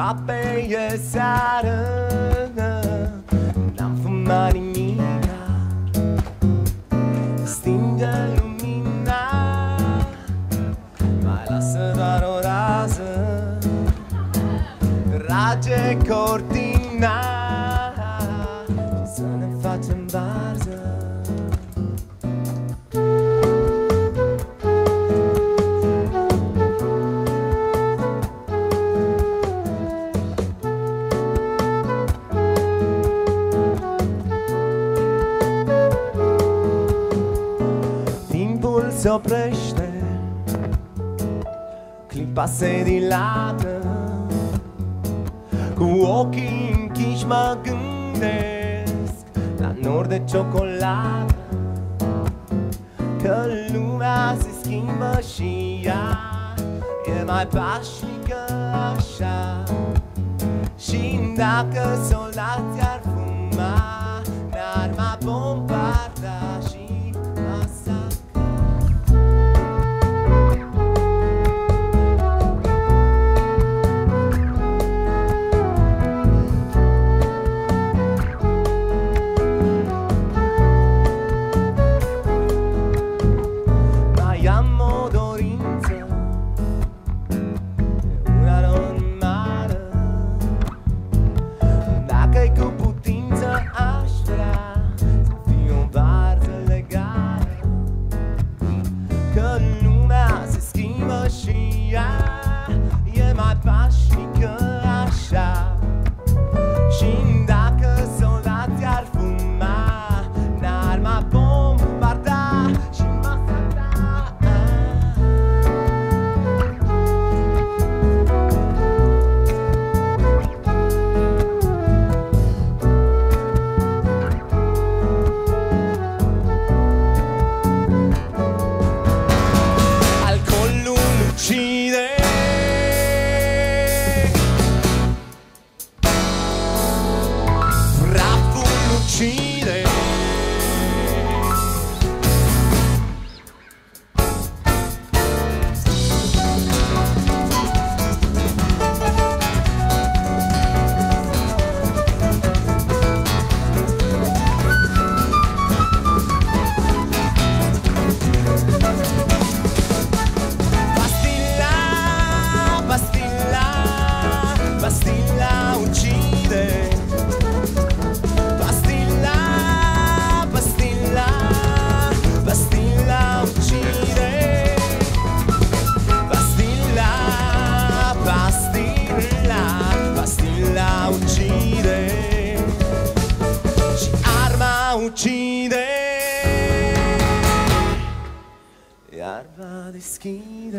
Aproape e seară. N-am fumat nimica. Stinge lumina. Mai lasă doar o rază. Rage cortina. Și să ne facem varză. se oprește. Clipa se dilată. Cu ochii închiși mă gândesc La nor de ciocolată. Că lumea se schimbă și ea E mai pașnică așa. Și dacă solați ar fuma um Tinder. E arma da esquina.